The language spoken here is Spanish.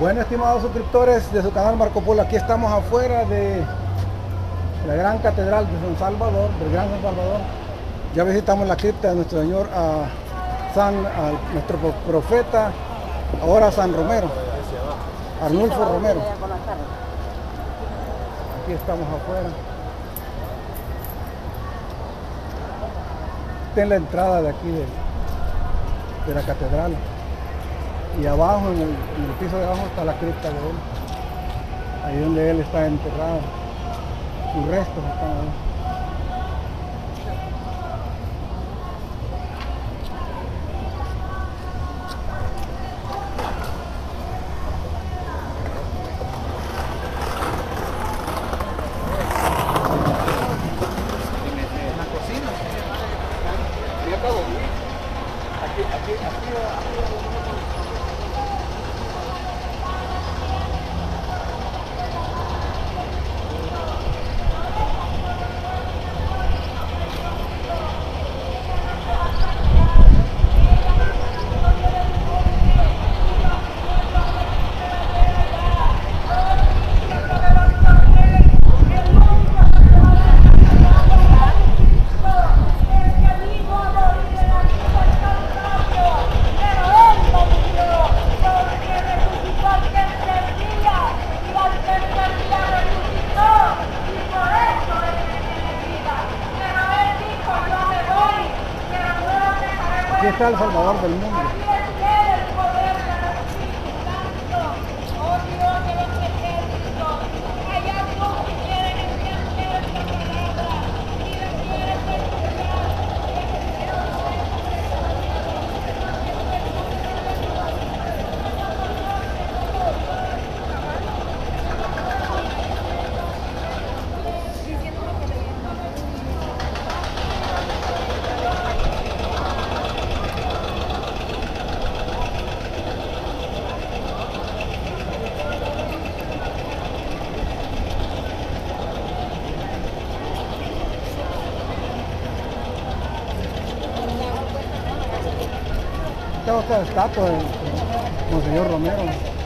Bueno, estimados suscriptores de su canal Marco Polo, aquí estamos afuera de la gran catedral de San Salvador, del Gran San Salvador. Ya visitamos la cripta de nuestro Señor a San, nuestro profeta, ahora San Romero, Arnulfo Romero. Aquí estamos afuera. Esta es la entrada de aquí de, de la catedral y abajo, en el, piso de abajo, está la cripta de él. Ahí donde él está enterrado. Sus restos están ahí. Aquí, aquí, aquí, Aquí está el Salvador del mundo. Otra estatua de Monseñor Romero.